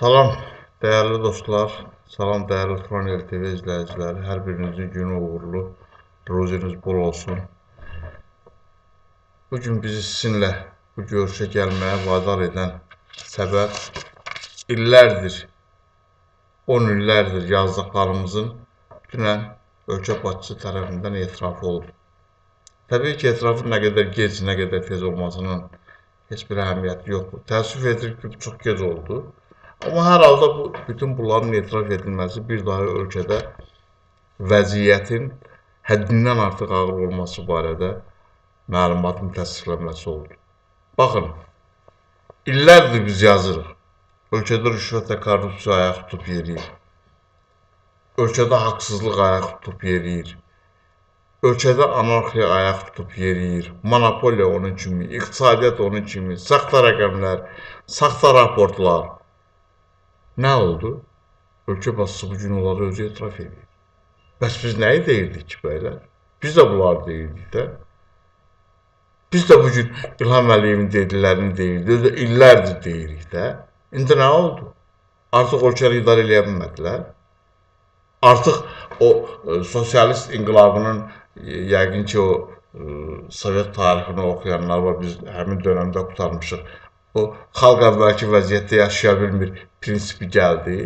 Salam, dəyərli dostlar, salam dəyərli Turan TV izləyiciləri, hər birinizin günü uğurlu, ruziniz bol olsun. Bu gün bizi sizinlə bu görüşə gəlməyə vadar edən səbəb illərdir, 10 illərdir yazdıqlarımızın dünən ölkə başçısı tərəfindən etirafı oldu. Təbii ki, etirafın nə qədər gec, nə qədər tez olmasının heç bir əhəmiyyəti yoxdur. Təəssüf edirik ki, çox gec oldu. Amma hər halda bu bütün bunların etiraf edilməsi bir daha ölkədə vəziyyətin həddindən artıq ağır olması barədə məlumatın təsdiqlənməsi oldu. Baxın, illərdir biz yazırıq. Ölkədə rüşvət və korrupsiya ayaq tutub yeriyir. Ölkədə haqsızlıq ayaq tutub yeriyir. Ölkədə anarxiya ayaq tutub yeriyir. Monopoliya onun kimi, iqtisadiyyat onun kimi, saxta rəqəmlər, saxta raportlar. Nə oldu? Ölkə başçısı bu gün onları özü etiraf edir. Bəs biz nəyi deyirdik ki, bəylər? Biz də bunları deyirdik də. Biz də bu gün İlham Əliyevin dediklərini deyirdik, özü illərdir deyirik də. İndi nə oldu? Artıq ölkəni idarə eləyə bilmədilər. Artıq o e, sosialist inqilabının e, yəqin ki, o e, Sovet tarixini oxuyanlar var, biz həmin dönəmdə qutarmışıq. O xalq əvvəlki vəziyyətdə yaşaya bilmir prinsipi gəldi.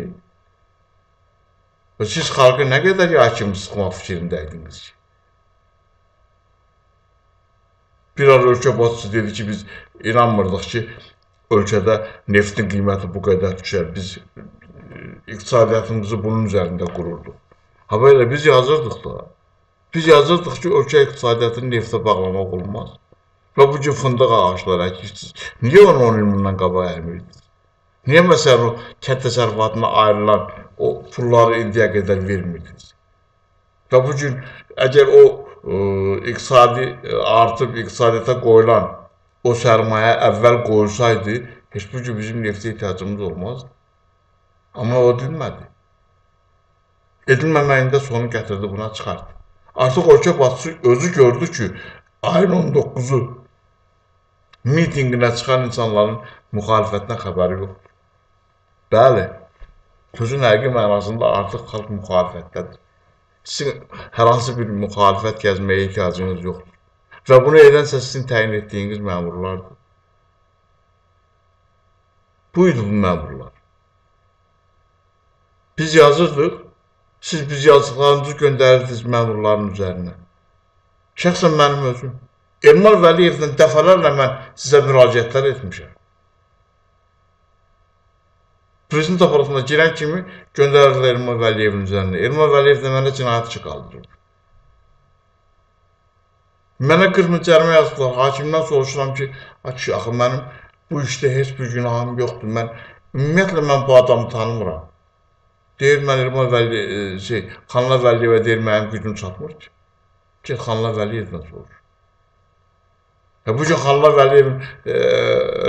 Və siz xalqı nə qədər hakim sıxmaq fikrindəydiniz ki? Bir ara ölkə başçısı dedi ki, biz inanmırdıq ki, ölkədə neftin qiyməti bu qədər düşər. Biz e, iqtisadiyyatımızı bunun üzərində qururduq. Ha belə biz yazırdıq da. Biz yazırdıq ki, ölkə iqtisadiyyatını neftə bağlamaq olmaz. Və bu gün fındıq ağacları əkirsiniz. Niyə onu 10 il bundan qabaq ərmirdiniz? Niyə məsələn o kənd təsərrüfatına ayrılan o pulları indiyə qədər vermirdiniz? Və bu gün əgər o ə, e, iqtisadi e, artıb iqtisadiyyata qoyulan o sərmayə əvvəl qoyulsaydı, heç bu gün bizim neftə ehtiyacımız olmazdı. Amma o edilmədi. Edilməməyində sonu gətirdi, buna çıxartdı. Artıq ölkə başçısı özü gördü ki, ayın 19-u mitinqinə çıxan insanların müxalifətdən xəbəri yoxdur. Bəli, sözün həqiqi mənasında artıq xalq müxalifətdədir. Sizin hər hansı bir müxalifət gəzməyə ehtiyacınız yoxdur. Və bunu edənsə sizin təyin etdiyiniz məmurlardır. Bu idi bu məmurlar. Biz yazırdıq, siz biz yazdıqlarınızı göndərirdiniz məmurların üzərinə. Şəxsən mənim özüm. Elmar Vəliyevdən dəfələrlə mən sizə müraciətlər etmişəm. Prezident aparatına girən kimi göndərirdilər Elmar Vəliyevin üzərinə. Elmar Vəliyev də mənə cinayət işi qaldırır. Mənə qırmızı cərimə yazdılar. Hakimdən soruşuram ki, ki, axı mənim bu işdə heç bir günahım yoxdur. Mən ümumiyyətlə mən bu adamı tanımıram. Deyir mən Elmar Vəli e, şey, Xanlar Vəliyevə deyir mənim gücüm çatmır ki. Ki Xanlar Vəliyevdən soruş. Bu gün Xanlar Vəliyevin e,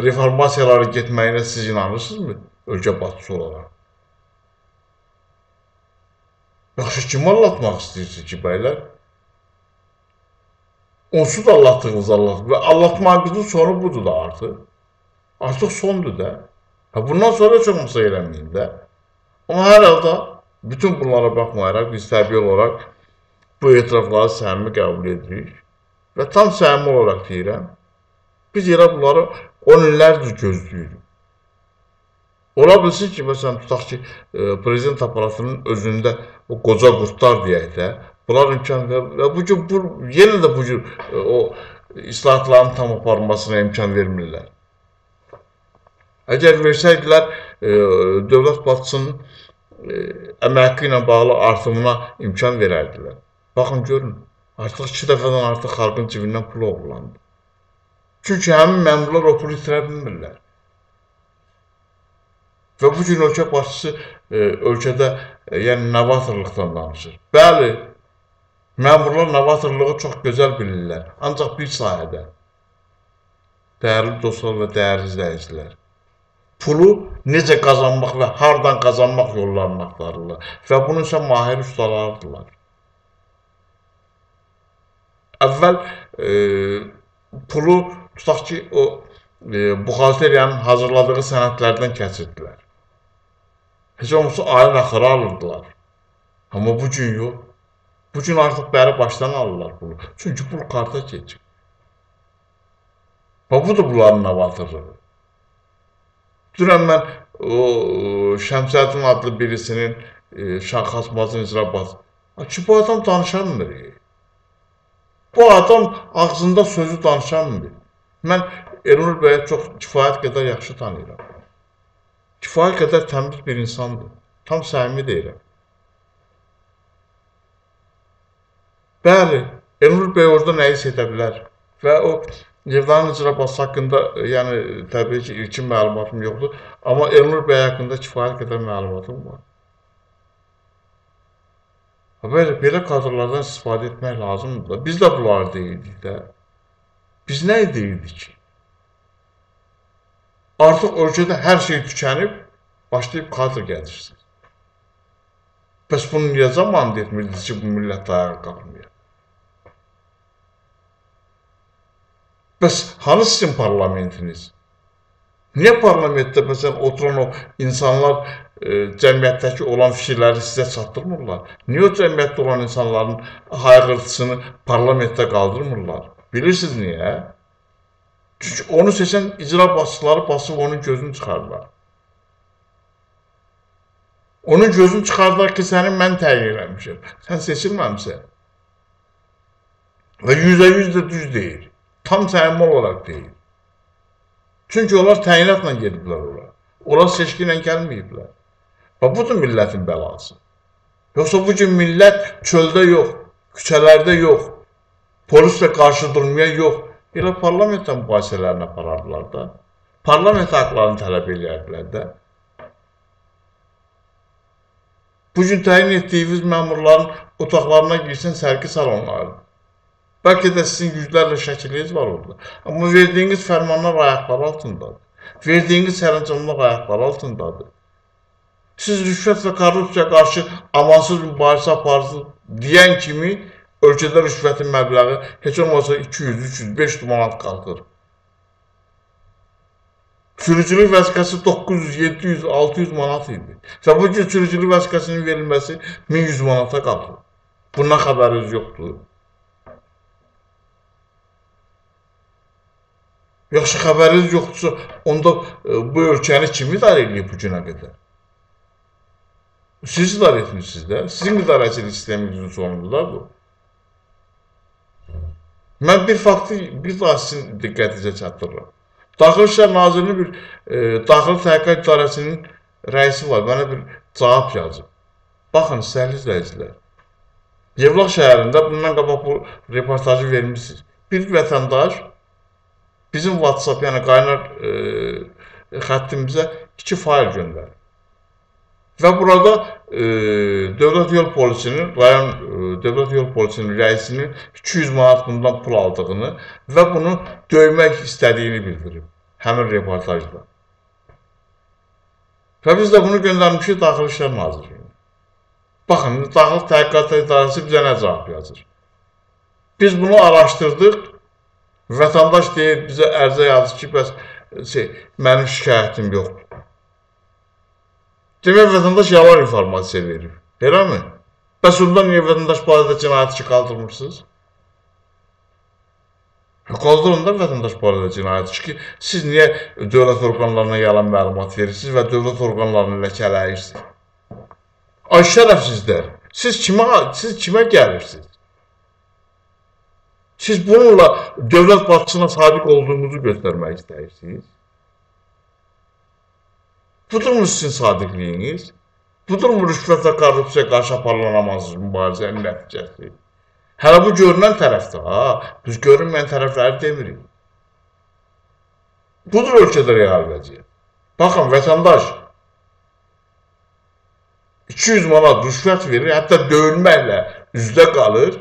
reformasiyaları getməyinə siz inanırsınızmı? ölkə başçısı olaraq. Yaxşı, kimi anlatmaq istəyirsiniz ki, bəylər? Onsuz da anlatdığınız anlatır. Və anlatmağınızın sonu budur da artıq. Artıq sondur da. Ha, bundan sonra çox mısa eləməyin də. Amma hər halda bütün bunlara baxmayaraq biz təbii olaraq bu etirafları səmimi qəbul edirik. Və tam səmimi olaraq deyirəm. Biz elə bunları 10 illərdir gözləyirik. Ola bilsin ki, məsələn, tutaq ki, e, prezident aparatının özündə o qoca qurtlar deyək də, bunlar imkan və, və bu gün bu, yenə də bu gün e, o islahatların tam aparılmasına imkan vermirlər. Əgər versəydilər, e, dövlət başçısının e, əmək ilə bağlı artımına imkan verərdilər. Baxın, görün, artıq iki dəfədən artıq xalqın cibindən pul oğurlandı. Çünki həmin məmurlar o pulu itirə bilmirlər. Və bu gün ölkə başçısı e, ölkədə e, yəni novatorluqdan danışır. Bəli, məmurlar novatorluğu çox gözəl bilirlər, ancaq bir sahədə. Dəyərli dostlar və dəyərli izləyicilər. Pulu necə qazanmaq və hardan qazanmaq yollarını axtarırlar və bunun isə mahir ustalarıdırlar. Əvvəl e, pulu tutaq ki, o e, buxalteriyanın hazırladığı sənədlərdən kəsirdilər. Heç olmasa ayın axırı alırdılar. Amma bu gün yox. Bu gün artıq bəri başdan alırlar pulu. Çünki pul karta keçib. Və bu da bunların novatorluğu. Dünən mən o Şəmsəddin adlı birisinin e, Şahxasmazın icra baz. Ki bu adam danışanmır. Bu adam ağzında sözü danışanmır. Mən Elnur bəyə çox kifayət qədər yaxşı tanıyıram. Kifayət qədər təmiz bir insandır. Tam səmimi deyirəm. Bəli, Elnur bəy orada nəyisə edə bilər və o Yevdanın icrabası haqqında, yəni təbii ki, ilkin məlumatım yoxdur, amma Elnur bəy haqqında kifayət qədər məlumatım var. Belə, belə kadrlardan istifadə etmək lazımdır da. Biz də bunları deyirdik də. Biz nə deyirdik ki? Artıq ölkədə hər şey tükənib, başlayıb kadr gəlirsiniz. Bəs bunu niyə zaman etmirdiniz ki, bu millət ayağa qalmıyor? Bəs hanı sizin parlamentiniz? Niyə parlamentdə məsələn oturan o insanlar cəmiyyətdəki olan fikirləri sizə çatdırmırlar? Niyə o cəmiyyətdə olan insanların hayğırtısını parlamentdə qaldırmırlar? Bilirsiniz niyə? Çünki onu seçən icra başçıları basıb onun gözünü çıxarırlar. Onun gözünü çıxardar ki, səni mən təyin eləmişəm. Sən seçilməmsən. Və yüzə yüz də düz deyir. Tam səmimi olaraq deyir. Çünki onlar təyinatla gediblər ora. Onlar seçki ilə gəlməyiblər. Və budur millətin bəlası. Yoxsa bu gün millət çöldə yox, küçələrdə yox, polislə qarşı durmaya yox, elə parlamentdən mübahisələrini aparardılar da. Parlament haqlarını tələb eləyərdilər də. Bugün təyin etdiyiniz məmurların otaqlarına girsin sərgi salonları. Bəlkə də sizin yüzlərlə şəkiliniz var orada. Amma verdiyiniz fərmanlar ayaqlar altındadır. Verdiyiniz sərəncamlar ayaqlar altındadır. Siz rüşvət və korrupsiya qarşı amansız mübarizə aparırsınız deyən kimi ölkədə rüşvətin məbləği heç olmasa 200, 300, 500 manat qalxır. Sürücülük vəsiqəsi 900, 700, 600 manat idi. Və bu gün sürücülük vəsiqəsinin verilməsi 1100 manata qalxır. Bundan xəbəriniz yoxdur. Yaxşı xəbəriniz yoxdursa, onda e, bu ölkəni kim idarə edib bu günə qədər? Siz idarə etmişsiniz də. Sizin idarəçilik sisteminizin sonudur da bu. Mən bir faktı bir daha sizin diqqətinizə çatdırıram. Daxili İşlər Nazirinin bir e, Daxili Təhqiqat İdarəsinin rəisi var. Mənə bir cavab yazıb. Baxın, səhli izləyicilər. Yevlax şəhərində bundan qabaq bu reportajı vermişsiniz. Bir vətəndaş bizim WhatsApp, yəni qaynar e, xəttimizə iki fayl göndərir. Və burada e, Dövlət Yol Polisinin, rayon e, Dövlət Yol Polisinin rəisinin 200 manat bundan pul aldığını və bunu döymək istədiyini bildirib həmin reportajda. Və biz də bunu göndərmişik Daxili İşlər Nazirliyinə. Baxın, Daxili Təhqiqat İdarəsi bizə nə cavab yazır? Biz bunu araşdırdıq. Vətəndaş deyir, bizə ərizə yazır ki, bəs şey, mənim şikayətim yoxdur. Demək, vətəndaş yalan informasiya verir. Eləmi? Bəs ondan niyə vətəndaş barədə cinayət işi qaldırmırsınız? Qaldırın da vətəndaş barədə cinayət işi ki, siz niyə dövlət orqanlarına yalan məlumat verirsiniz və dövlət orqanlarını ləkələyirsiniz? Ay şərəfsizlər, siz kimə, siz kimə gəlirsiniz? Siz bununla dövlət başçısına sadiq olduğunuzu göstərmək istəyirsiniz? Budurmu sizin sadiqliyiniz? Budurmu rüşvət və korrupsiya qarşı aparılanamazsız mübarizənin nəticəsi? Hələ bu görünən tərəfdə, ha, biz görünməyən tərəfləri demirik. Budur ölkədə real vəziyyət. Baxın, vətəndaş 200 manat rüşvət verir, hətta döyülməklə üzdə qalır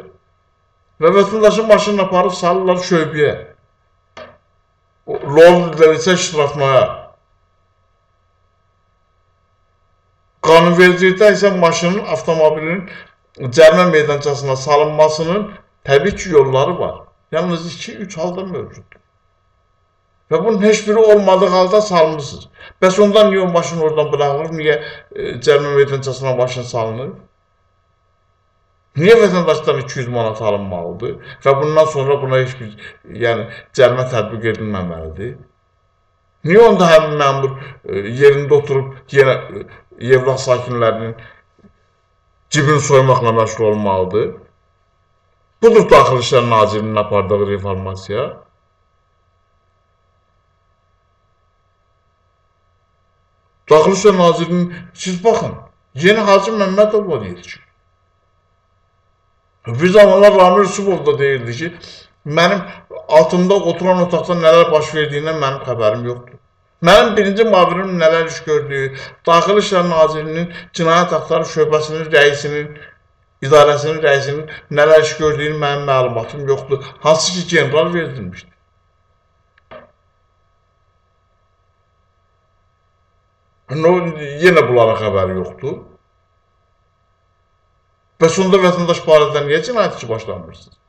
və vətəndaşın maşınını aparıb salırlar şöbəyə. Lol isə iştirakmaya. Qanunvericilikdə isə maşının, avtomobilin cərimə meydançasına salınmasının təbii ki, yolları var. Yalnız 2-3 halda mövcuddur. Və bunun heç biri olmadığı halda salmısınız. Bəs ondan niyə o maşın oradan buraxılır? Niyə e, cərimə meydançasına maşın salınır? Niyə vətəndaşdan 200 manat alınmalıdır və bundan sonra buna heç bir yəni cərimə tətbiq edilməməlidir? Niyə onda həmin məmur e, yerində oturub yenə e, Yevlax sakinlərinin cibini soymaqla məşğul olmalıdır? Budur Daxili İşlər Nazirliyinin apardığı reformasiya. Daxili İşlər Nazirliyinin siz baxın, yeni Hacı Məmmədov var yetişir. Bir zamanlar Ramil Yusufov da deyirdi ki, mənim altımda oturan otaqda nələr baş verdiyindən mənim xəbərim yoxdur. Mənim birinci müavinim nələr iş gördüyü, Daxili İşlər Nazirliyinin Cinayət Axtarı Şöbəsinin rəisinin, idarəsinin rəisinin nələr iş gördüyünün mənim məlumatım yoxdur. Hansı ki, general verilmişdir. No, yenə bunlara xəbəri yoxdur. Bəs onda vətəndaş barədə niyə cinayət işi başlamırsınız?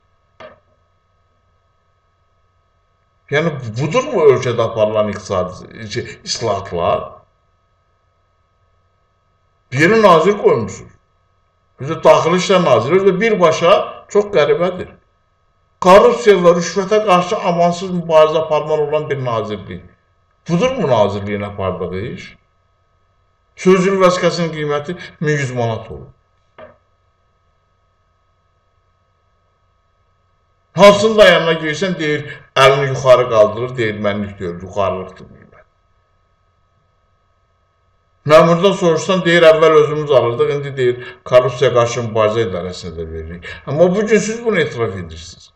Yəni budurmu ölkədə aparılan iqtisadi islahatlar? Yeni nazir qoymuşsunuz. Bizə Daxili İşlər Naziri özü birbaşa çox qəribədir. Korrupsiya və rüşvətə qarşı amansız mübarizə aparmalı olan bir nazirlik. Budurmu nazirliyin apardığı iş? Sözcülük vəsiqəsinin qiyməti 1100 manat olur. Hansının da yanına girsən deyir, əlini yuxarı qaldırır, deyir, mənlik deyir, yuxarılıqdır qeymət. Məmurdan soruşsan, deyir, əvvəl özümüz alırdıq, indi deyir, korrupsiya qarşı mübarizə idarəsinə də veririk. Amma bugün siz bunu etiraf edirsiniz.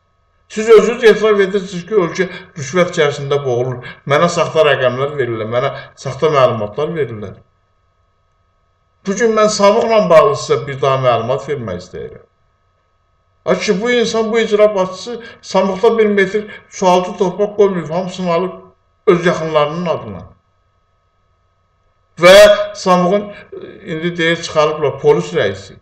Siz özünüz etiraf edirsiniz ki, ölkə rüşvət içərisində boğulur. Mənə saxta rəqəmlər verirlər, mənə saxta məlumatlar verirlər. Bugün mən Samıqla bağlı sizə bir daha məlumat vermək istəyirəm. Ki bu insan, bu icra başçısı Samıqda bir metr sualtı torpaq qoymayıb, hamısını alıb öz yaxınlarının adına. Və Samığın indi deyir çıxarıblar polis rəisi.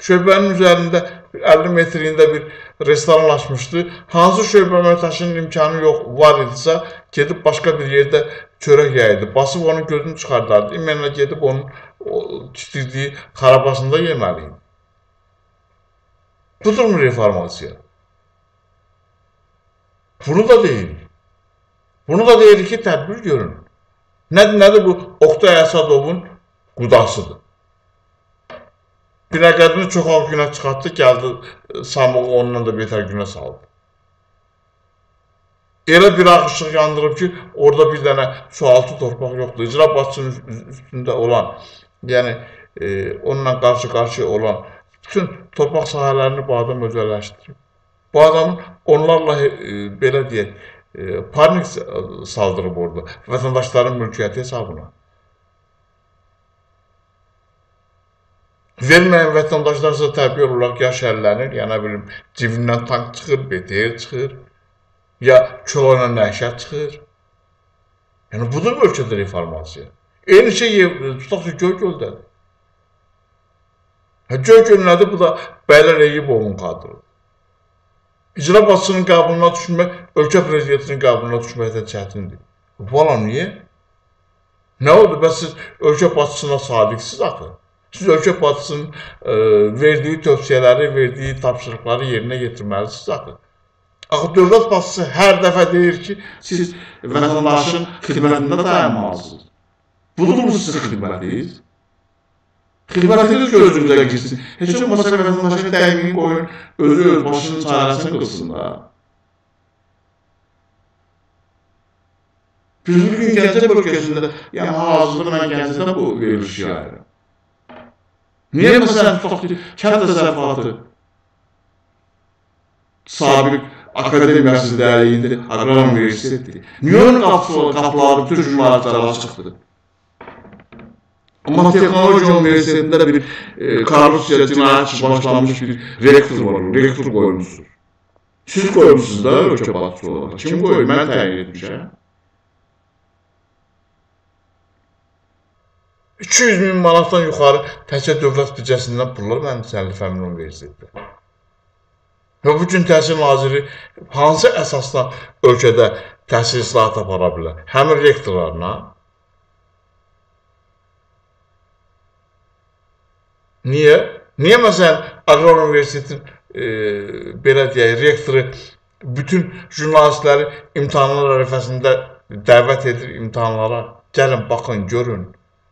Şöbənin üzərində 50 metrliyində bir restoran açmışdı. Hansı şöbə əməkdaşının imkanı yox var idisə, gedib başqa bir yerdə çörək yəyirdi. Basıb onun gözünü çıxardardı. İmənlə gedib onun tikdirdiyi xarabasında yeməli idi. Budurmu reformasiya? Bunu da deyil. Bunu da deyir ki, tədbir görün. Nədir, nədir bu Oqtay Əsadovun qudasıdır. Binəqədini çox ağ günə çıxartdı, gəldi Samığı ondan da betər günə saldı. Elə bir ağ işıq yandırıb ki, orada bir dənə sualtı torpaq yoxdur. İcra başçının üstündə olan, yəni e, onunla qarşı-qarşı olan bütün torpaq sahələrini bu adam özəlləşdirib. Bu adamın onlarla e, belə deyək, e, panik saldırıb orada vətəndaşların mülkiyyəti hesabına. Verməyən vətəndaşlarsa təbii olaraq ya şərlənir, ya nə bilim, cibindən tank çıxır, BTR çıxır, ya kiloyla nəşət çıxır. Yəni, budur ölkədə reformasiya. Eyni şey, tutaq ki, Göygöldədir. Hə, göy günlədir, bu da Bəylər Eyyubovun qadırıdır. İcra başçının qəbuluna düşmək, ölkə prezidentinin qəbuluna düşməkdən çətindir. Valla niyə? Nə oldu? Bəs siz ölkə başçısına sadiqsiz axı. Siz ölkə başçısının e, verdiyi tövsiyələri, verdiyi tapşırıqları yerinə yetirməlisiniz axı. Axı dövlət başçısı hər dəfə deyir ki, siz vətəndaşın xidmətində dayanmalısınız. Budurmu sizin xidmətiniz? Xidmətiniz gözünüzə girsin. Heç olmasa vətəndaşa təmin qoyun, özü öz başının çarəsini qılsın da. Biz bugün Gəncə bölgəsində, yəni hazırda mən Gəncədə bu veriliş yayırım. Niyə məsələn tutaq ki, kənd təsərrüfatı sabiq akademiyası dəyərliyində Aqrar Universiteti. Niyə onun qapıları, bütün jurnalistlər açıqdır? Amma texnologiya universitetində bir e, korrupsiya cinayət başlanmış bir rektor var, rektor qoymusunuz. Siz qoymusunuz da ölkə başçı olaraq. Kim qoyur? Mən təyin etmişəm. 200 min manatdan yuxarı təkcə dövlət büdcəsindən pullar mənim təsəllüfəmin universitetdə. Və bu gün Təhsil Naziri hansı əsasla ölkədə təhsil islahatı apara bilər? Həmin rektorlarla. Niyə? Niyə məsələn Aqrar Universitetin e, belə deyək, rektoru bütün jurnalistləri imtahanlar ərəfəsində dəvət edir imtahanlara. Gəlin, baxın, görün.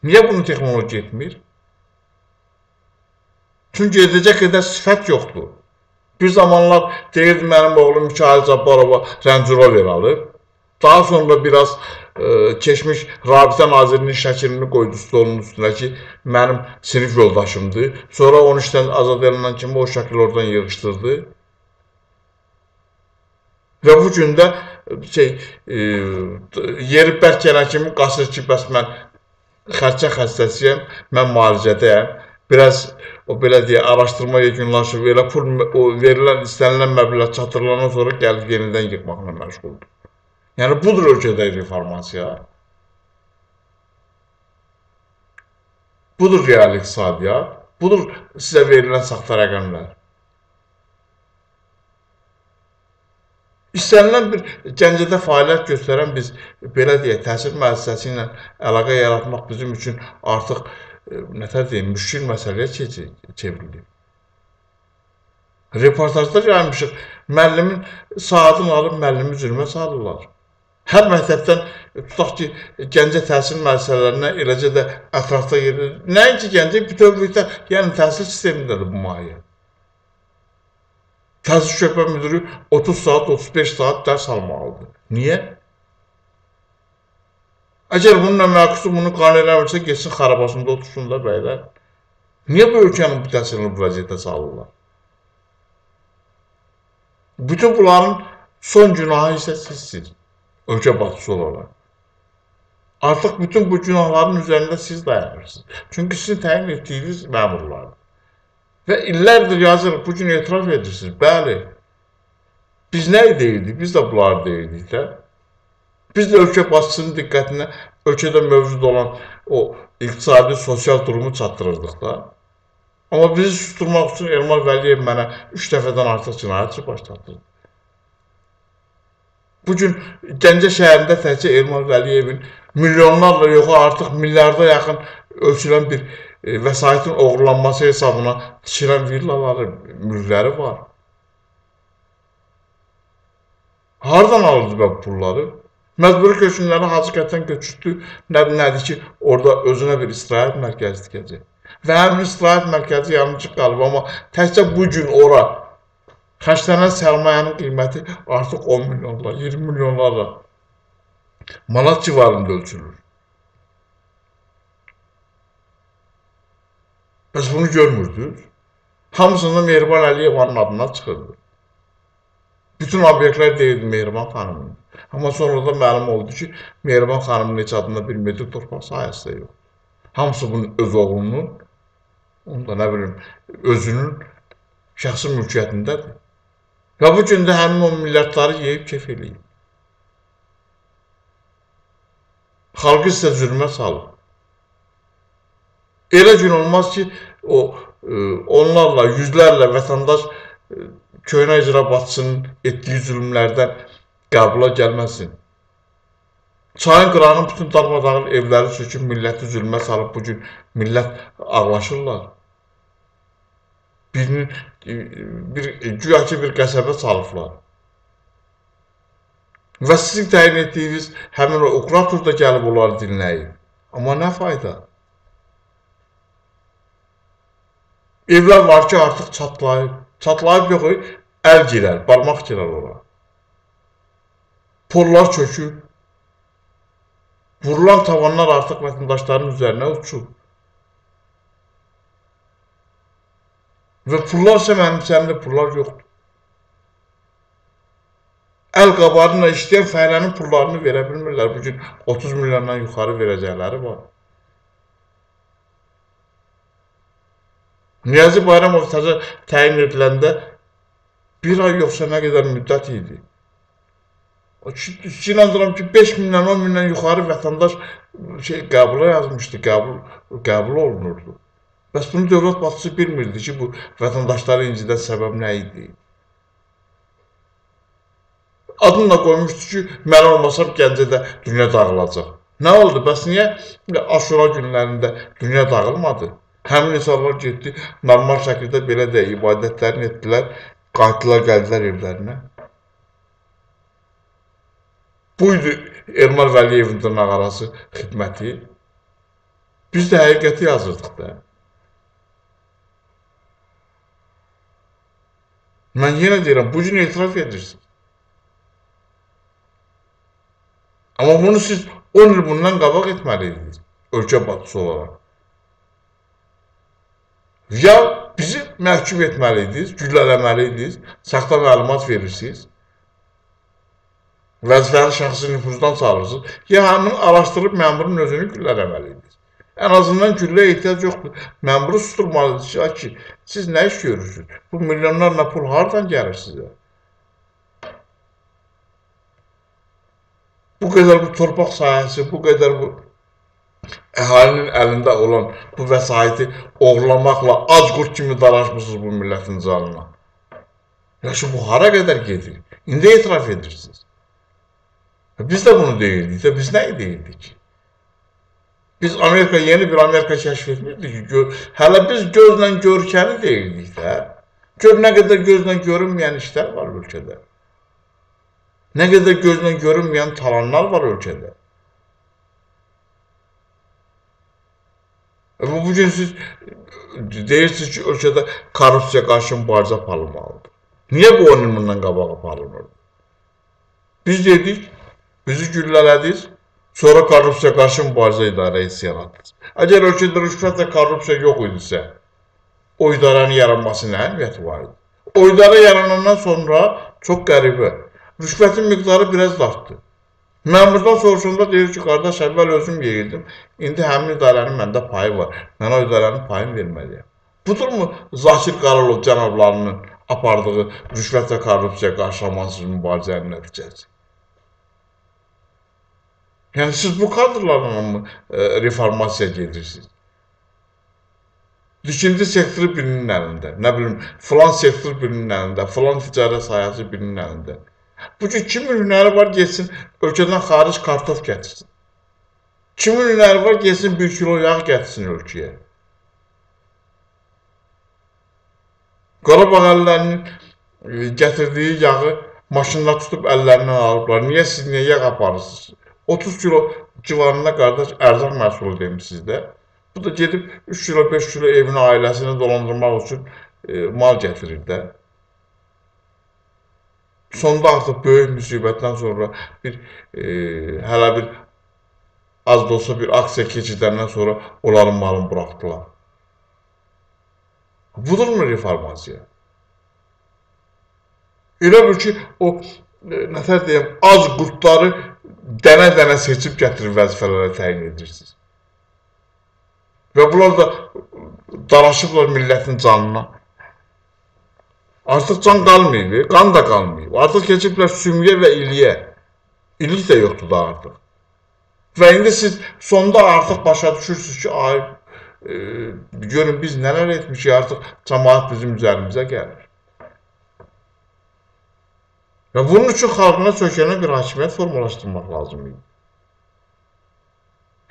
Niyə bunu texnologiya etmir? Çünki edəcək qədər sifət yoxdur. Bir zamanlar deyirdi mənim oğlum Mikail Cabbarova Range Rover alıb. Daha sonra biraz e, keçmiş Rabitə Nazirinin şəklini qoydu stolun üstünə ki, mənim sinif yoldaşımdır. Sonra onu işdən azad ediləndən kimi o şəkli oradan yığışdırdı. Və bu gün də şey, e, yeri bərk gələn kimi qasır ki, bəs mən xərçə xəstəsiyəm, mən müalicədəyəm. Biraz o belə deyə araşdırma yekunlaşıb, elə pul o verilən, istənilən məbləğ çatdırılandan sonra gəlib yenidən yıxmaqla məşğuldur. Yəni budur ölkədə reformasiya. Budur real iqtisadiyyat. Budur sizə verilən saxta rəqəmlər. İstənilən bir Gəncədə fəaliyyət göstərən biz belə deyək, təhsil müəssisəsi ilə əlaqə yaratmaq bizim üçün artıq nətər deyim, müşkil məsələyə çevrilir. Reportajlar yaymışıq, müəllimin saatını alıb müəllimi zülmə salırlar. Hər məktəbdən tutaq ki, Gəncə təhsil müəssisələrinə eləcə də ətrafda gedir. Nəinki Gəncə, bütövlükdə, yəni təhsil sistemindədir bu mahiyyət. Təhsil şöbə müdürü 30 saat, 35 saat dərs almalıdır. Niyə? Əgər bununla məqsud bunu qane eləmirsə, geçsin xarabasında otursun da bəylər. Niyə bu ölkənin bu təsirini bu vəziyyətə salırlar? Bütün bunların son günahı isə sizsiniz, ölkə başçısı olaraq. Artıq bütün bu günahların üzərində siz dayanırsınız. Çünki sizin təyin etdiyiniz məmurlardır. Və illərdir yazırıq, bu gün etiraf edirsiniz. Bəli, biz nə deyildik? Biz də bunları deyildik də. Biz də ölkə başçısının diqqətinə ölkədə mövcud olan o iqtisadi, sosial durumu çatdırırdıq da. Amma bizi susturmaq üçün Elmar Vəliyev mənə üç dəfədən artıq cinayətçi başlatdırdı. Bugün Gəncə şəhərində təkcə Elmar Vəliyevin milyonlarla yox, artıq milyarda yaxın ölçülən bir e, vəsaitin oğurlanması hesabına tikilən villaları, mülkləri var. Hardan alırdı bu pulları? Məcburi köçkünləri Hacıqətdən köçürtdü. Nədir, nədir ki, orada özünə bir istirahət mərkəzi tikəcək. Və həmin istirahət mərkəzi yarımçıq qalıb, amma təkcə bu gün ora xərclənən sərmayənin qiyməti artıq 10 milyonlar, 20 milyonlarla manat civarında ölçülür. Bəs bunu görmürdünüz? Hamısında Mehriban Əliyevanın adına çıxırdı. Bütün obyektlər deyildi Mehriban xanımın. Amma sonra da məlum oldu ki, Mehriban xanımın heç adında bir metr torpaq sahəsi yox. Hamısı bunun öz oğlunun, onu da nə bilim, özünün şəxsi mülkiyyətindədir. Və bu gün də həmin o milyardları yeyib kef eləyib. Xalqı isə zülmə salıb. Elə gün olmaz ki, o e, onlarla, yüzlərlə vətəndaş e, köhnə icra başçısının etdiyi zülmlərdən qəbula gəlməsin. Çayın qırağının bütün darmadağın evləri söküb milləti zülmə salıb bu gün millət ağlaşırlar. Birinin bir güya ki bir qəsəbə salıblar. Və sizin təyin etdiyiniz həmin o operator da gəlib onları dinləyir. Amma nə fayda? Evlər var ki, artıq çatlayıb. Çatlayıb yox, əl girər, barmaq girər ora. Pollar çökür. Vurulan tavanlar artıq vətəndaşların üzərinə uçur. Və pullar isə mənim səndə pullar yoxdur. Əl qabarına işləyən fəhlənin pullarını verə bilmirlər. Bugün 30 milyondan yuxarı verəcəkləri var. Niyazi Bayramov təzə təyin ediləndə bir ay yoxsa nə qədər müddət idi. İnanıram ki, 5 mindən, 10 mindən yuxarı vətəndaş şey qəbula yazmışdı, qəbul qəbul olunurdu. Bəs bunu dövlət başçısı bilmirdi ki, bu vətəndaşları incidən səbəb nə idi? adını da qoymuşdu ki, mən olmasam Gəncədə dünya dağılacaq. Nə oldu? Bəs niyə Aşura günlərində dünya dağılmadı? Həmin insanlar getdi, normal şəkildə belə də ibadətlərini etdilər, qayıtdılar, gəldilər evlərinə. Buydu Elmar Vəliyevin dırnaqarası xidməti. Biz də həqiqəti yazırdıq da. Mən yenə deyirəm, bu gün etiraf edirsiniz. Amma bunu siz 10 il bundan qabaq etməliydiniz, ölkə batısı olaraq. Ya bizi məhkum etməliydiniz, güllələməliydiniz, saxta məlumat verirsiniz, vəzifəli şəxsi nüfuzdan çalırsınız, ya həmin araşdırıb məmurun özünü güllələməliydiniz. Ən azından güllə ehtiyac yoxdur. Məmuru susturmalıdır ki, siz nə iş görürsünüz? Bu milyonlarla pul hardan gəlir sizə? bu qədər bu torpaq sahəsi, bu qədər bu əhalinin əlində olan bu vəsaiti oğurlamaqla ac qurt kimi dalaşmısınız bu millətin canına. Yaxşı, bu hara qədər gedir? İndi etiraf edirsiniz. Biz də bunu deyirdik də, biz nə deyirdik? Biz Amerika, yeni bir Amerika kəşf etmirdik ki, hələ biz gözlə görkəni deyirdik də. Gör nə qədər gözlə görünməyən işlər var ölkədə. Nə qədər gözlə görünməyən talanlar var ölkədə. Bu, bugün siz deyirsiniz ki, ölkədə korrupsiya qarşı mübarizə aparılmalıdır. Niyə bu 10 il bundan qabağa aparılmır? Biz dedik, bizi güllələdiniz, sonra korrupsiya qarşı mübarizə idarəsi yaratdınız. Əgər ölkədə rüşvət və korrupsiya yox idisə, o idarənin yaranması nə əhəmiyyəti var idi? O idarə yaranandan sonra çox qəribə, rüşvətin miqdarı biraz artdı. Məmurdan soruşanda deyir ki, qardaş, əvvəl özüm yeyirdim, indi həmin idarənin məndə payı var, mən o idarənin payını verməliyəm. Budurmu Zakir Qaralov cənablarının apardığı rüşvət və korrupsiya qarşı amansız mübarizənin nəticəsi? Yəni, siz bu kadrlarla mı e, reformasiya gedirsiniz? Tikinti sektoru birinin əlində, nə bilim, filan sektor birinin əlində, filan ticarət sahəsi birinin əlində. Bugün kimin hünəri var getsin ölkədən xaric kartof gətirsin. Kimin hünəri var getsin bir kilo yağ gətirsin ölkəyə. Qarabağ əllərinin e, gətirdiyi yağı maşınla tutub əllərindən alıblar. Niyə siz niyə yağ aparırsınız? 30 kilo civarında qardaş ərzaq məhsulu demişsiniz də. Bu da gedib 3 kilo, 5 kilo evini, ailəsini dolandırmaq üçün e, mal gətirir də sonda artıq böyük müsibətdən sonra bir e, hələ bir az da olsa bir aksiya keçidəndən sonra onların malını buraxdılar. Budurmu reformasiya? Elə bil ki, o e, nətər deyəm, az qurtları dənə-dənə seçib gətirib vəzifələrə təyin edirsiniz. Və bunlar da dalaşıblar millətin canına. Artıq can qalmayıb, qan da qalmayıb. Artıq keçiblər sümüyə və iliyə. İlik də yoxdur da artıq. Və indi siz sonda artıq başa düşürsünüz ki, ay, e, görün biz nələr etmişik, artıq cəmaat bizim üzərimizə gəlir. Və bunun üçün xalqına sökənə bir hakimiyyət formalaşdırmaq lazım idi.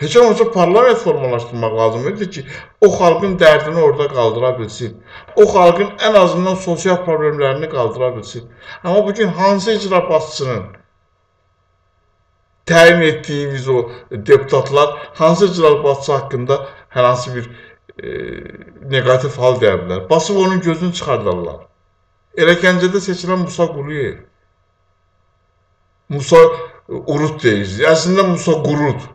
Heç olmasa parlament formalaşdırmaq lazım idi ki, o xalqın dərdini orada qaldıra bilsin. O xalqın ən azından sosial problemlərini qaldıra bilsin. Amma bugün hansı icra başçısının təyin etdiyimiz o deputatlar hansı icra başçısı haqqında hər hansı bir e, negativ hal deyə bilər. Basıb onun gözünü çıxardarlar. Elə Gəncədə seçilən Musa Quliyev. Musa Urut deyirsiniz. Əslində Musa Qurut.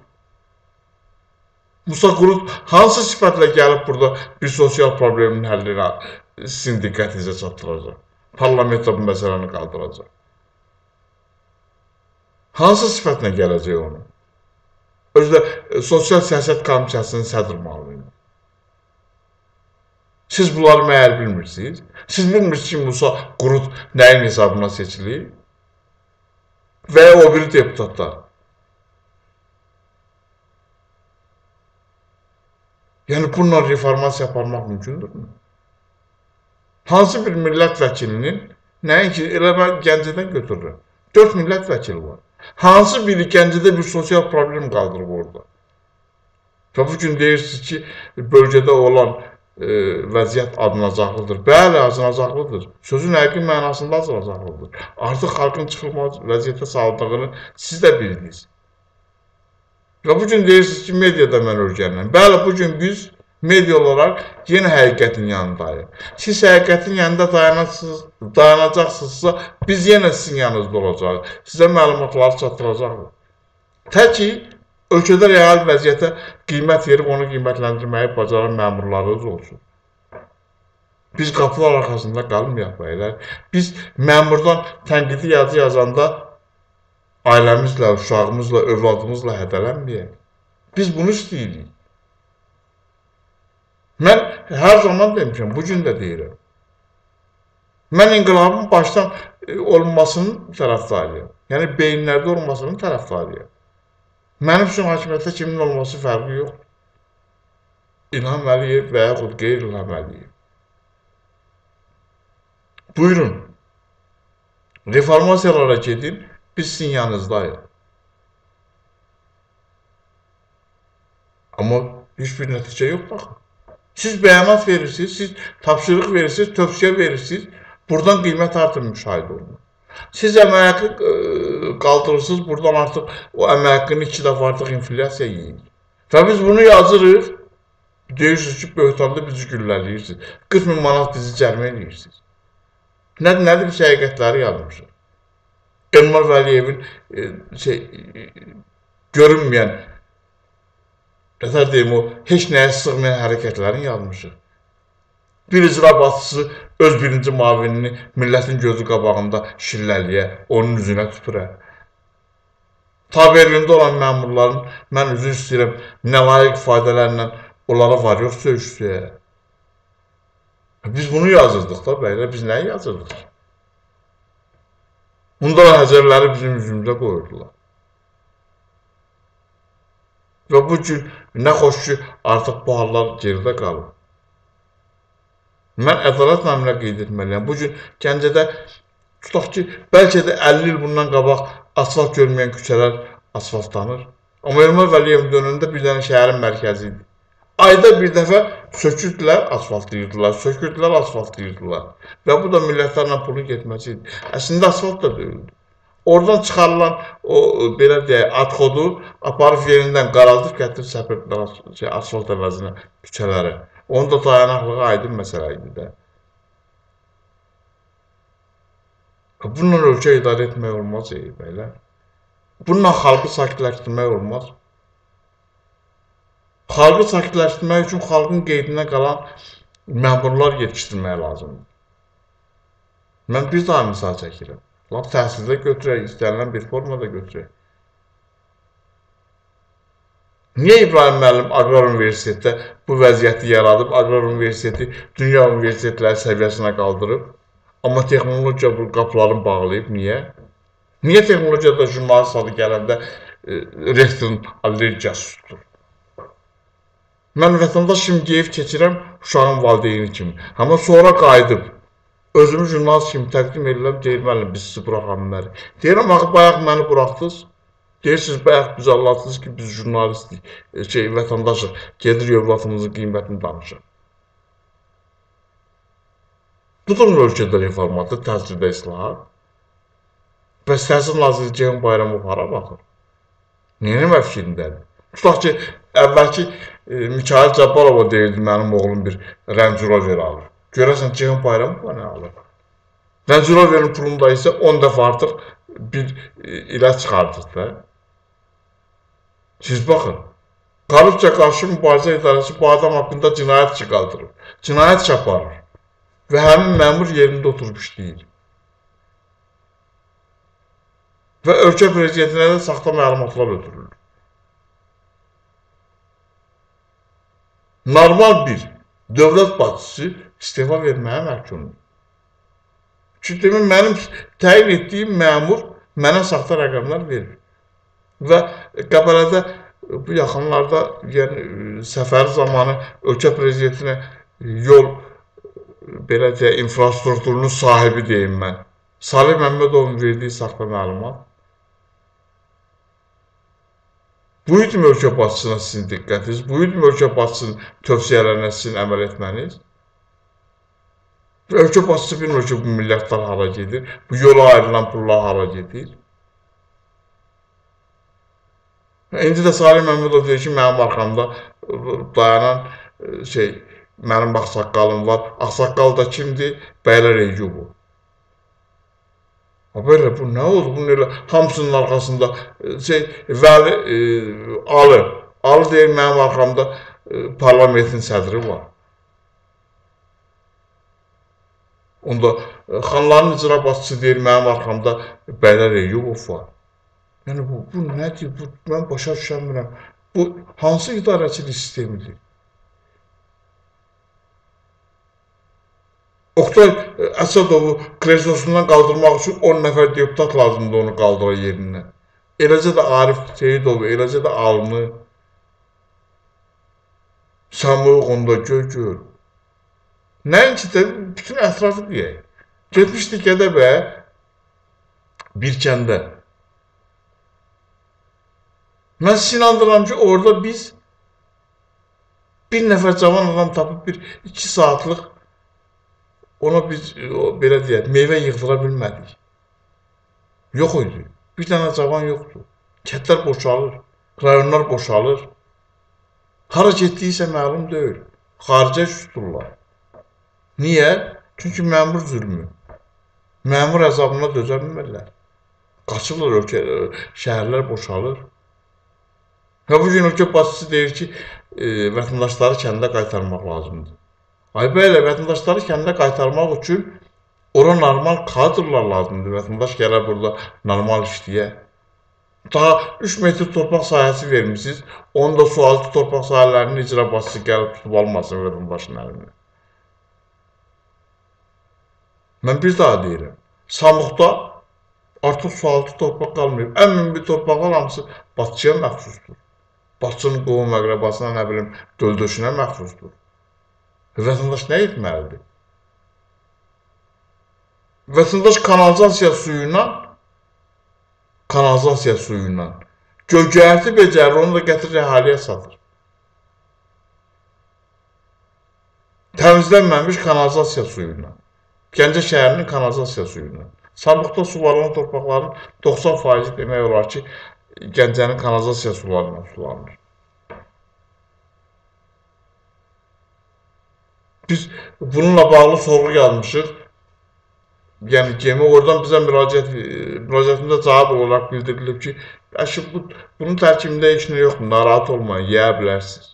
Musa Qurut hansı sifətlə gəlib burada bir sosial problemin həllinə sizin diqqətinizə çatdıracaq? Parlamentdə bu məsələni qaldıracaq. Hansı sifətlə gələcək onu? Özdə e, Sosial Siyasət Komissiyasının sədr müavini. Siz bunları məyər bilmirsiniz? Siz bilmirsiniz ki, Musa Qurut nəyin hesabına seçilir? O biri deputatlar. Yəni bununla reformasiya aparmaq mümkündürmü? Hansı bir millət vəkilinin nəinki elə mən Gəncədən götürürəm. 4 millət vəkili var. Hansı biri Gəncədə bir sosial problem qaldırıb orada? Və bu gün deyirsiniz ki, bölgədə olan e, vəziyyət acınacaqlıdır. Bəli, acınacaqlıdır. Sözün həqiqi mənasında acınacaqlıdır. Artıq xalqın çıxılmaz vəziyyətə saldığını siz də bildiniz. Və bu gün deyirsiniz ki, mediada mən örgənirəm. Bəli, bu gün biz media olaraq yenə həqiqətin yanındayıq. Siz həqiqətin yanında dayanacaqsınız, dayanacaqsınızsa, biz yenə sizin yanınızda olacağıq. Sizə məlumatları çatdıracağıq. Tək ki, ölkədə real vəziyyətə qiymət verib onu qiymətləndirməyi bacaran məmurlarınız olsun. Biz qapılar arxasında qalmayaq bəylər. Biz məmurdan tənqidi yazı yazanda ailəmizlə, uşağımızla, övladımızla hədələnməyək. Biz bunu istəyirik. Mən hər zaman demişəm, bu gün də deyirəm. Mən inqilabın başdan e, olmasının tərəfdarıyam. Yəni beyinlərdə olmasının tərəfdarıyam. Mənim üçün hakimiyyətdə kimin olması fərqi yoxdur. İlham Əliyev və yaxud qeyri-İlham Əliyev. Buyurun. Reformasiyalara gedin, biz sizin yanınızdayıq. Amma heç bir nəticə yox baxın. Siz bəyanat verirsiniz, siz tapşırıq verirsiniz, tövsiyə verirsiniz. Buradan qiymət artım müşahidə olunur. Siz əmək haqqı qaldırırsınız, buradan artıq o əmək haqqını iki dəfə artıq inflyasiya yeyir. Və biz bunu yazırıq, deyirsiniz ki, böhtanda bizi gülləliyirsiniz. 40 min manat bizi cərmə edirsiniz. Nədir, nədir biz həqiqətləri yazmışıq. Elmar Vəliyevin e, şey, e, görünməyən Nətər deyim, o heç nəyə sığmayan hərəkətlərini yazmışıq. Bir icra başçısı öz birinci mavinini millətin gözü qabağında şilləliyə, onun üzünə tüpürə. Tabelində olan məmurların mən üzr istəyirəm, nəlayiq ifadələrlə onlara var yox söyüşsüyə. Biz bunu yazırdıq da bəylər, biz nəyi yazırdıq? Bunda həzərləri bizim üzümüzə qoyurdular. Və bu gün nə xoş ki, artıq bu hallar geridə qalıb. Mən ədalət naminə qeyd etməliyəm. Bu gün Gəncədə tutaq ki, bəlkə də 50 il bundan qabaq asfalt görməyən küçələr asfaltlanır. Amma Elmar Vəliyevin dönəmində bir dənə şəhərin mərkəzi idi. Ayda bir dəfə sökürdülər, asfaltlayırdılar, sökürdülər, asfaltlayırdılar. Və bu da millətlərlə pulun getməsi idi. Əslində asfalt da deyildi. Oradan çıxarılan o belə deyək, adxodu aparıb yerindən qaraldıb gətirib səpirdilər şey, asfalt əvəzinə küçələrə. Onun da dayanaqlığı aydın məsələ idi də. Bununla ölkə idarə etmək olmaz ey bəylər. Bununla xalqı sakitləşdirmək olmaz. Xalqı sakitləşdirmək üçün xalqın qeydinə qalan məmurlar yetişdirmək lazımdır. Mən bir daha misal çəkirəm. Lap təhsildə götürək, istənilən bir formada götürək. Niyə İbrahim müəllim Aqrar Universitetdə bu vəziyyəti yaradıb, Aqrar Universiteti dünya universitetləri səviyyəsinə qaldırıb, amma texnologiya bu qapılarını bağlayıb, niyə? Niyə texnologiyada jurnalist adı gələndə e, rektorun allergiyası tutur? Mən vətəndaş kimi geyib keçirəm uşağın valideyni kimi. Amma sonra qayıdıb özümü jurnalist kimi təqdim edirəm, deyir, müəllim, biz sizi buraxanları. Deyirəm, axı, bayaq məni buraxdınız. Deyirsiniz, bayaq biz anlatsınız ki, biz jurnalistik, e, şey, vətəndaşıq, gedir övladımızın qiymətini danışır. Mu ölkədə reformatı, təhsildə islahat? Bəs təhsil naziri Ceyhun Bayramov hara baxır? Neynəmə fikrindədir? Tutaq ki, əvvəlki e, Mikail Cabbarova deyildi, mənim oğlum bir Range Rover alır. Görəsən Ceyhun Bayramova nə alır? Range Roverin pulunda isə 10 dəfə artıq bir ilaç çıxardır da. Siz baxın. Korrupsiya qarşı mübarizə idarəsi bu adam haqqında cinayət işi qaldırır. Cinayət işi aparır. Və həmin məmur yerində oturub işləyir. Və ölkə prezidentinə də saxta məlumatlar ötürülür. Normal bir dövlət başçısı istefa verməyə məhkumdur. Çünki demin mənim təyin etdiyim məmur mənə saxta rəqəmlər verir. Və Qəbələdə bu yaxınlarda yəni səfər zamanı ölkə prezidentinə yol belə deyə infrastrukturunun sahibi deyim mən. Salih Məmmədovun verdiyi saxta məlumat. Bu idi ölkə başçısına sizin diqqətiniz, bu idi ölkə başçısının tövsiyələrinə sizin əməl etməniz. Ölkə başçısı bilmir ki, bu milyardlar hara gedir, bu yola ayrılan pullar hara gedir. İndi də Salih Məmmədov deyir ki, mənim arxamda dayanan e, şey, mənim ağsaqqalım var. Ağsaqqal da kimdir? Bəylər Eyyubov. Ha belə bu nə oldu? Bunun elə hamısının arxasında e, şey Vəli e, Alı, Alı deyir mənim arxamda e, parlamentin sədri var. Onda e, xanların icra başçısı deyir mənim arxamda Bəylər Eyyubov var. Yəni bu, bu nədir? Bu, mən başa düşəmirəm. Bu hansı idarəçilik sistemidir? Oktay e, Əsədovu kreslosundan qaldırmaq üçün 10 nəfər deputat lazımdır onu qaldıra yerindən. Eləcə də Arif Seyidovu, eləcə də Alını, Samuq onda göy gör. Nəinki də bütün ətrafı deyək. Getmişdik Gədəbə bir kəndə. Mən sizə inandırıram ki, orada biz bir nəfər cavan adam tapıb bir iki saatlıq Ona biz o, belə deyək, meyvə yığdıra bilmədik. Yox idi. Bir dənə cavan yoxdur. Kətlər boşalır, rayonlar boşalır. Hara getdiyisə məlum deyil. Xaricə tuturlar. Niyə? Çünki məmur zülmü. Məmur əzabına dözə bilmirlər. Qaçırlar ölkə, şəhərlər boşalır. Və bu gün ölkə başçısı deyir ki, e, vətəndaşları kəndə qaytarmaq lazımdır. Ay belə vətəndaşları kəndə qaytarmaq üçün ora normal kadrlar lazımdır. Vətəndaş gələr burada normal işləyə. Daha 3 metr torpaq sahəsi vermisiniz. Onu da sualtı torpaq sahələrinin icra başçısı gəlib tutub almasın vətəndaşın əlindən. Mən bir daha deyirəm. Samuqda artıq sualtı torpaq qalmayıb. Ən mühüm torpaqlar hamısı Batçıya məxsusdur. Batçının qovum əqrəbasına, nə bilim, döldöşünə məxsusdur. Vətəndaş nə etməlidir? Vətəndaş kanalizasiya suyu ilə kanalizasiya suyu ilə gögərti becərir, onu da gətirir əhaliyə satır. Təmizlənməmiş kanalizasiya suyu ilə. Gəncə şəhərinin kanalizasiya suyu ilə. Sabıqda suvalanan torpaqların 90% demək olar ki, Gəncənin kanalizasiya suları ilə sulanır. Biz bununla bağlı sorğu yazmışıq. Yəni gemi oradan bizə müraciət müraciətimizdə cavab olaraq bildirilib ki, əşi bu bunun tərkibində heç nə yoxdur, narahat olmayın, yeyə bilərsiniz.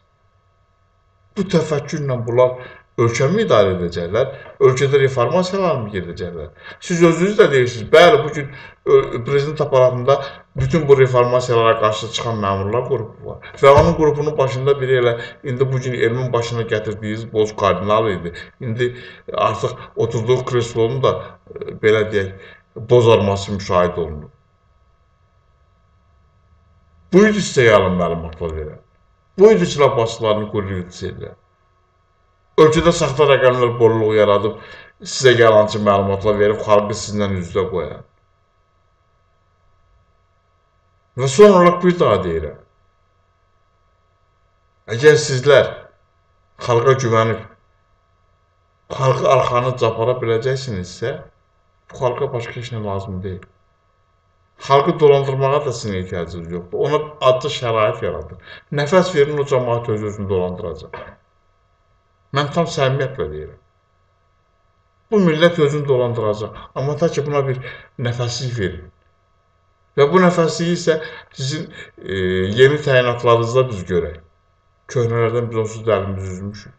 Bu təfəkkürlə bunlar ölkəmi idarə edəcəklər, ölkədə reformasiyalar mı gedəcəklər? Siz özünüz də deyirsiniz, bəli, bu gün prezident aparatında bütün bu reformasiyalara qarşı çıxan məmurlar qrupu var. Və onun qrupunun başında biri elə indi bu gün elmin başına gətirdiyiniz Boz kardinal idi. İndi artıq oturduğu kreslonun da belə deyək, bozarması müşahidə olunur. Bu idi yalan məlumatlar verən. Bu idi silah başçılarını qürriyyə edən. Ölkədə saxta rəqəmlər bolluğu yaradıb, sizə yalançı məlumatlar verib, xalqı sizlə üz-üzə qoyan. Və son olaraq bir daha deyirəm. Əgər sizlər xalqa güvənib, xalqı arxanı capara biləcəksinizsə, bu xalqa başqa heç nə lazım deyil. Xalqı dolandırmağa da sizin ehtiyacınız yoxdur. Ona adlı şərait yaradır. Nəfəs verin, o cəmaat öz-özünü dolandıracaq. Mən tam səmimiyyətlə deyirəm. Bu millət özünü dolandıracaq. Amma ta ki, buna bir nəfəslik verin. Və bu nəfəsliyi isə sizin e, yeni təyinatlarınızda biz görək. Köhnələrdən biz onsuz da əlimiz üzmüşük.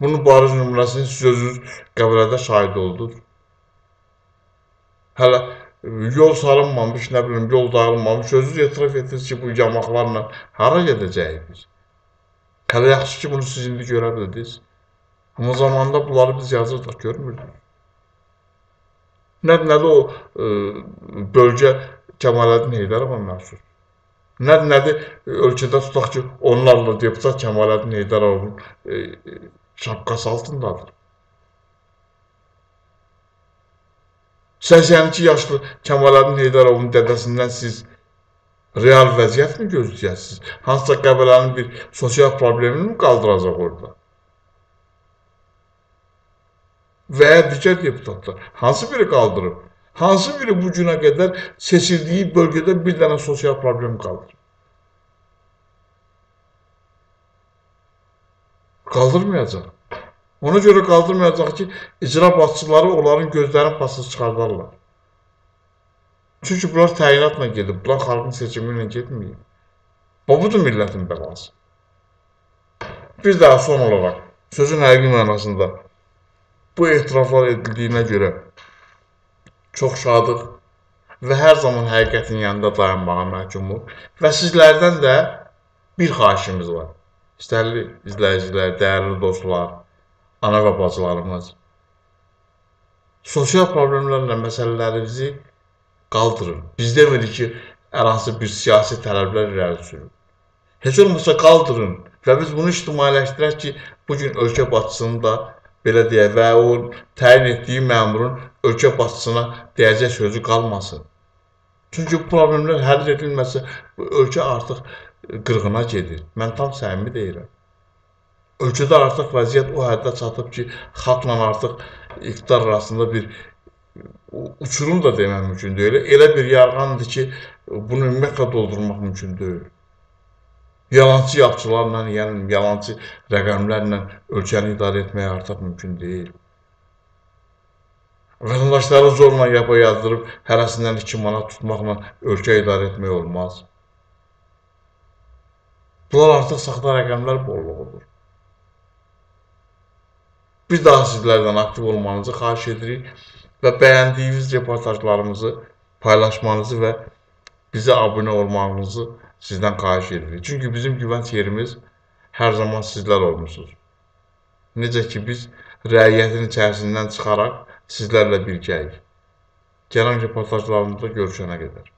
Bunun bariz nümunəsini siz özünüz qəbələdə şahid oldunuz. Hələ yol salınmamış, nə bilim, yol dağılmamış, özünüz etiraf etdiniz ki, bu yamaqlarla hara gedəcəyik biz? Hələ yaxşı ki, bunu siz indi görə bildiniz. Amma zamanında bunları biz yazırdıq, görmürdük. Nə, nədir o ə, bölgə Kəmaləddin Heydərova məxsus. Nə, nədir ölkədə tutaq ki, onlarla deputat Kəmaləddin Heydərovun e, şapqası altındadır. 82 yaşlı Kəmaləddin Heydərovun dədəsindən siz real vəziyyət mi gözləyəsiniz? Hansısa qəbilənin bir sosial problemini mi qaldıracaq orada? Və digər deputatlar hansı biri qaldırıb? Hansı biri bu günə qədər seçildiyi bölgədə bir dənə sosial problem qaldırıb? Qaldırmayacaq. Ona görə qaldırmayacaq ki, icra başçıları onların gözlərini pasız çıxardarlar. Çünki bunlar təyinatla gedib, bunlar xalqın seçimi ilə getməyib. Bu budur millətin bəlası. Bir daha son olaraq, sözün həqiqi mənasında bu etiraflar edildiyinə görə çox şadıq və hər zaman həqiqətin yanında dayanmağa məhkumuq və sizlərdən də bir xahişimiz var. İstərli izləyicilər, dəyərli dostlar, ana və bacılarımız, sosial problemlərlə məsələlərinizi qaldırın. Biz demirik ki, hər hansı bir siyasi tələblər irəli sürün. Heç olmasa qaldırın və biz bunu ictimailəşdirək ki, bu gün ölkə başçısını da belə deyək və o təyin etdiyi məmurun ölkə başçısına deyəcək sözü qalmasın. Çünki bu problemlər həll edilməsə, ölkə artıq qırğına gedir. Mən tam səmimi deyirəm. Ölkədə artıq vəziyyət o həddə çatıb ki, xalqla artıq iqtidar arasında bir uçurum da demək mümkün deyil. Elə bir yarğandır ki, bunu ümumiyyətlə doldurmaq mümkün deyil. Yalançı yapçılarla, yəni yalançı rəqəmlərlə ölkəni idarə etmək artıq mümkün deyil. Vətəndaşları zorla yapa yazdırıb hərəsindən 2 manat tutmaqla ölkə idarə etmək olmaz. Bunlar artıq saxta rəqəmlər bolluğudur. Bir daha sizlərdən aktiv olmanızı xahiş edirik və bəyəndiyiniz reportajlarımızı paylaşmanızı və bizə abunə olmağınızı sizdən xahiş edirik. Çünki bizim güvənc yerimiz hər zaman sizlər olmusunuz. Necə ki, biz rəiyyətin içərisindən çıxaraq sizlərlə birgəyik. Gələn reportajlarımızda görüşənə qədər.